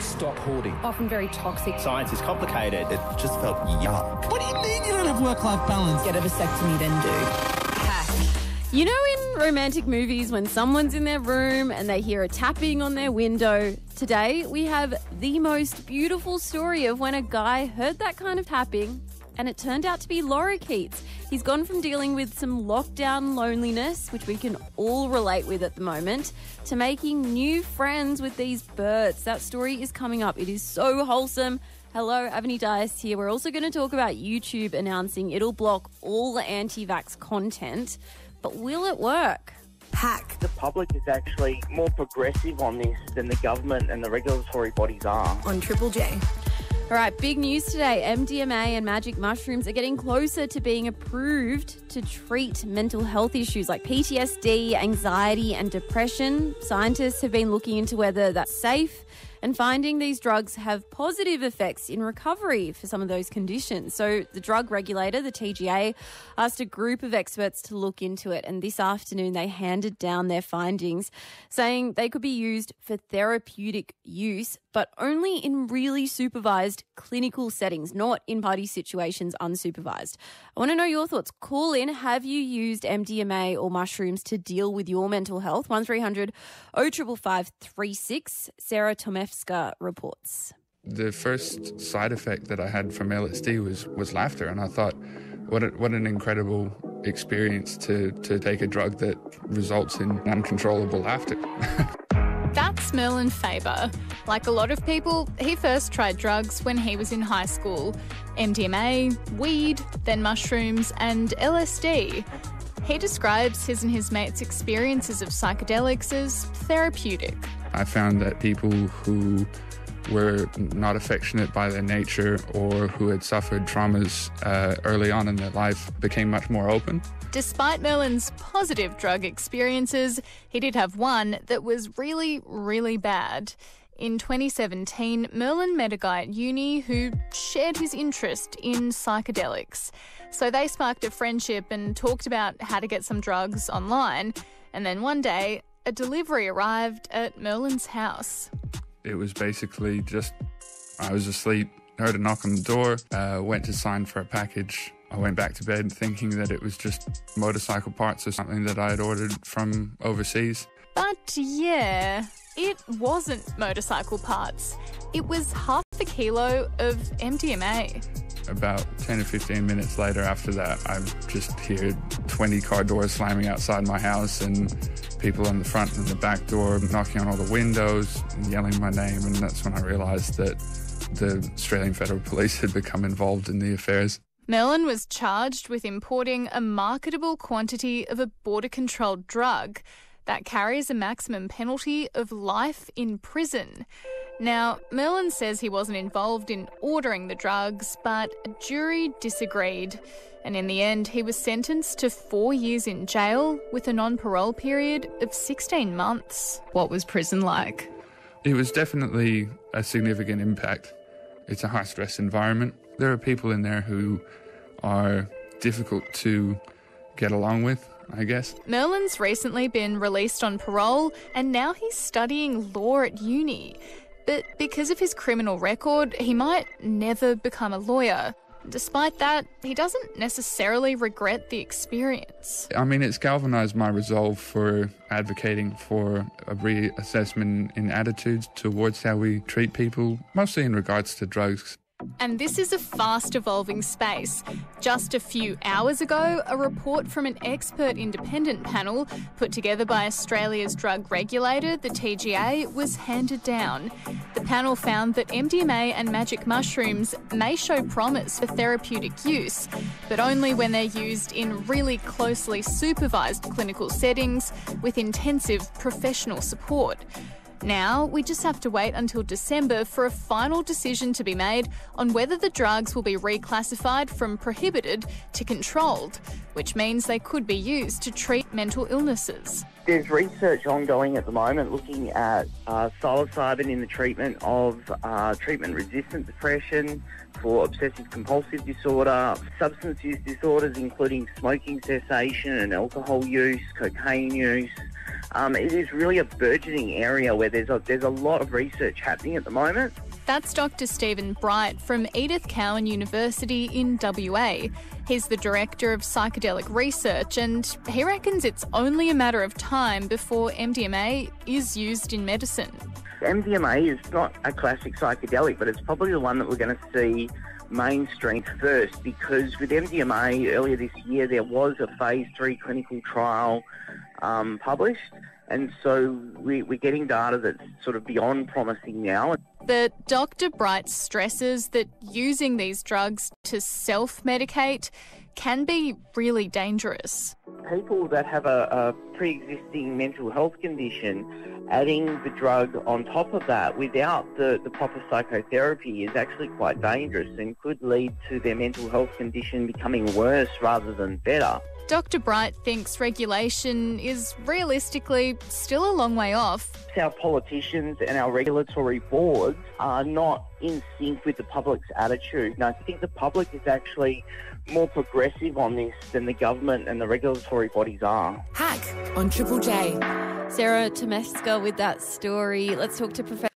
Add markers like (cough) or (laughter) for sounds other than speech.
Stop hoarding. Often very toxic. Science is complicated. It just felt yuck. What do you mean you don't have work-life balance? Get a vasectomy then do. Hack. You know, in romantic movies, when someone's in their room and they hear a tapping on their window, today we have the most beautiful story of when a guy heard that kind of tapping and it turned out to be lorikeets. He's gone from dealing with some lockdown loneliness, which we can all relate with at the moment, to making new friends with these birds. That story is coming up. It is so wholesome. Hello, Avani Dias here. We're also going to talk about YouTube announcing it'll block all the anti vax content. But will it work? Hack. The public is actually more progressive on this than the government and the regulatory bodies are. On Triple J. All right, big news today. MDMA and magic mushrooms are getting closer to being approved to treat mental health issues like PTSD, anxiety, and depression. Scientists have been looking into whether that's safe and finding these drugs have positive effects in recovery for some of those conditions. So, the drug regulator, the TGA, asked a group of experts to look into it. And this afternoon, they handed down their findings, saying they could be used for therapeutic use, but only in really supervised clinical settings, not in party situations unsupervised. I want to know your thoughts. Call in. Have you used MDMA or mushrooms to deal with your mental health? 1300 0555 36. Sara Tomevska reports. The first side effect that I had from LSD was, was laughter, and I thought, what, a, what an incredible experience to, to take a drug that results in uncontrollable laughter. (laughs) That's Merlin Faber. Like a lot of people, he first tried drugs when he was in high school MDMA, weed, then mushrooms, and LSD. He describes his and his mates' experiences of psychedelics as therapeutic. I found that people who were not affectionate by their nature or who had suffered traumas uh, early on in their life became much more open. Despite Merlin's positive drug experiences, he did have one that was really, really bad. In 2017, Merlin met a guy at uni who shared his interest in psychedelics. So they sparked a friendship and talked about how to get some drugs online. And then one day, a delivery arrived at Merlin's house. It was basically just I was asleep, heard a knock on the door, uh, went to sign for a package. I went back to bed thinking that it was just motorcycle parts or something that I had ordered from overseas. But yeah, it wasn't motorcycle parts. It was half a kilo of MDMA. About 10 or 15 minutes later after that, I just hear 20 car doors slamming outside my house and people on the front and the back door knocking on all the windows and yelling my name. And that's when I realised that the Australian Federal (laughs) Police had become involved in the affairs. Merlin was charged with importing a marketable quantity of a border controlled drug that carries a maximum penalty of life in prison. Now, Merlin says he wasn't involved in ordering the drugs, but a jury disagreed. And in the end, he was sentenced to four years in jail with a non parole period of 16 months. What was prison like? It was definitely a significant impact. It's a high stress environment. There are people in there who are difficult to get along with, I guess. Merlin's recently been released on parole and now he's studying law at uni. But because of his criminal record, he might never become a lawyer. Despite that, he doesn't necessarily regret the experience. I mean, it's galvanized my resolve for advocating for a reassessment in attitudes towards how we treat people, mostly in regards to drugs. And this is a fast evolving space. Just a few hours ago, a report from an expert independent panel put together by Australia's drug regulator, the TGA, was handed down. The panel found that MDMA and magic mushrooms may show promise for therapeutic use, but only when they're used in really closely supervised clinical settings with intensive professional support. Now, we just have to wait until December for a final decision to be made on whether the drugs will be reclassified from prohibited to controlled. which means they could be used to treat mental illnesses. There's research ongoing at the moment looking at uh, psilocybin in the treatment of uh, treatment-resistant depression, for obsessive compulsive disorder, substance use disorders including smoking cessation and alcohol use, cocaine use. Um, it is really a burgeoning area where there's a, there's a lot of research happening at the moment. That's Dr. Stephen Bright from Edith Cowan University in WA. He's the director of psychedelic research, and he reckons it's only a matter of time before MDMA is used in medicine. MDMA is not a classic psychedelic, but it's probably the one that we're going to see mainstream first because with MDMA earlier this year there was a phase three clinical trial um, published, and so we, we're getting data that's sort of beyond promising now. But Dr. Bright stresses that using these drugs to self medicate can be really dangerous. People that have a, a pre existing mental health condition, adding the drug on top of that without the, the proper psychotherapy is actually quite dangerous and could lead to their mental health condition becoming worse rather than better. Dr. Bright thinks regulation is realistically still a long way off. Our politicians and our regulatory boards are not in sync with the public's attitude. And I think the public is actually more progressive on this than the government and the regulatory bodies are. Hack on Triple J. Sara Tomevska with that story. Let's talk to Professor.